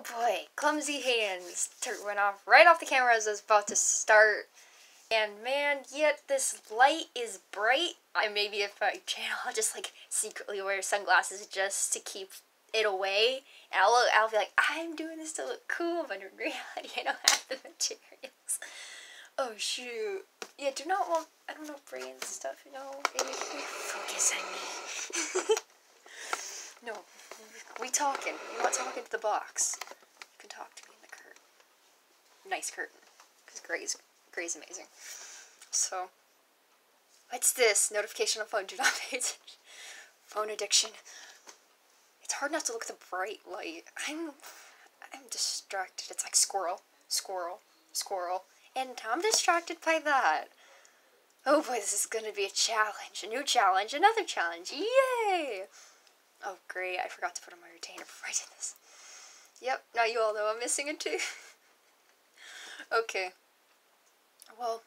Oh boy, clumsy hands went off right off the camera as I was about to start. And man, yet this light is bright. I maybe if I channel, I'll just like secretly wear sunglasses just to keep it away. And I'll, I'll be like, I'm doing this to look cool, but in reality, I don't have the materials. Oh shoot. Yeah, do not want, I don't know, brain stuff, you know? Focus on me. no, we talking. You not talking to the box. You can talk to me in the curtain. Nice curtain. Because Gray's, Gray's amazing. So, what's this? Notification on phone. Do not pay attention. Phone addiction. It's hard not to look at the bright light. I'm, I'm distracted. It's like squirrel, squirrel, squirrel. And I'm distracted by that. Oh boy, this is going to be a challenge. A new challenge. Another challenge. Yay! Oh, great. I forgot to put on my retainer before I did this. Yep, now you all know I'm missing a tooth. okay. Well,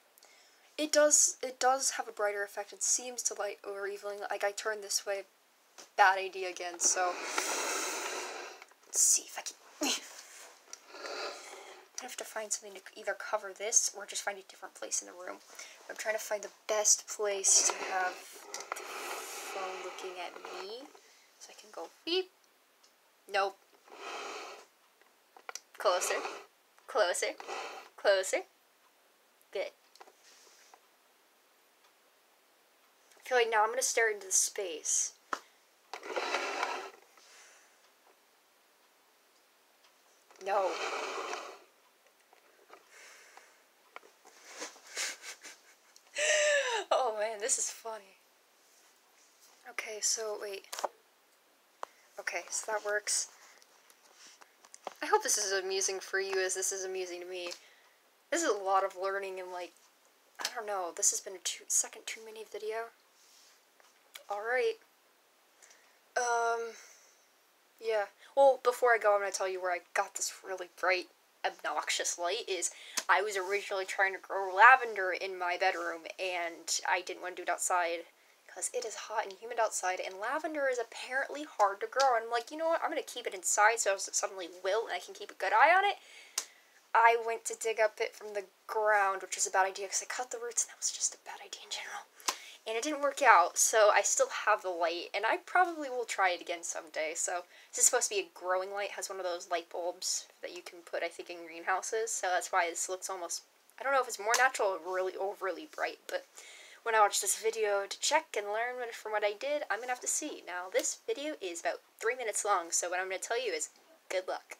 it does it does have a brighter effect. It seems to light over evening. Like I turn this way, bad idea again. So let's see if I can. I have to find something to either cover this or just find a different place in the room. I'm trying to find the best place to have the phone looking at me. So I can go beep. Nope. Closer. Closer. Closer. Good. I feel like now I'm going to stare into the space. No. oh man, this is funny. Okay, so wait. Okay, so that works. I hope this is amusing for you as this is amusing to me. This is a lot of learning and like, I don't know, this has been a two, second too many video. Alright. Um, yeah. Well, before I go, I'm going to tell you where I got this really bright, obnoxious light is I was originally trying to grow lavender in my bedroom and I didn't want to do it outside because it is hot and humid outside, and lavender is apparently hard to grow. And I'm like, you know what? I'm going to keep it inside so it suddenly wilt and I can keep a good eye on it. I went to dig up it from the ground, which was a bad idea because I cut the roots, and that was just a bad idea in general. And it didn't work out, so I still have the light, and I probably will try it again someday. So this is supposed to be a growing light. It has one of those light bulbs that you can put, I think, in greenhouses. So that's why this looks almost, I don't know if it's more natural or really overly bright, but when I watch this video to check and learn from what I did, I'm going to have to see. Now, this video is about three minutes long, so what I'm going to tell you is good luck.